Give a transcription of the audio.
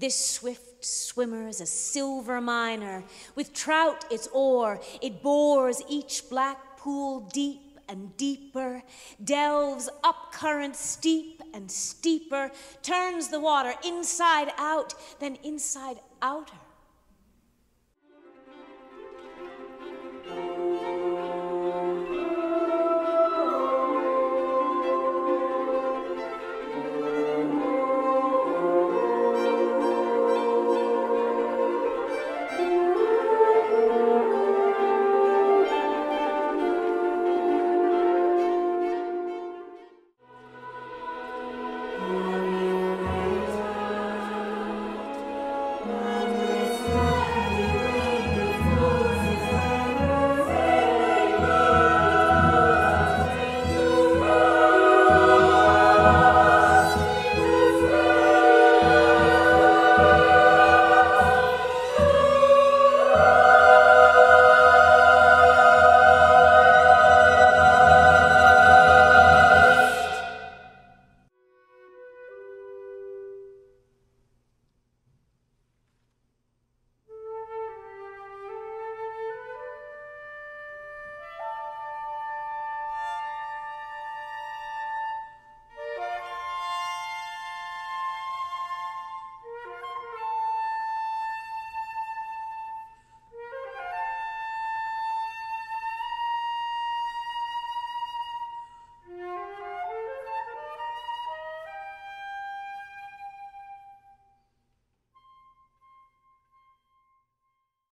This swift swimmer is a silver miner. With trout its ore, it bores each black pool deep and deeper, delves up current steep and steeper, turns the water inside out, then inside outer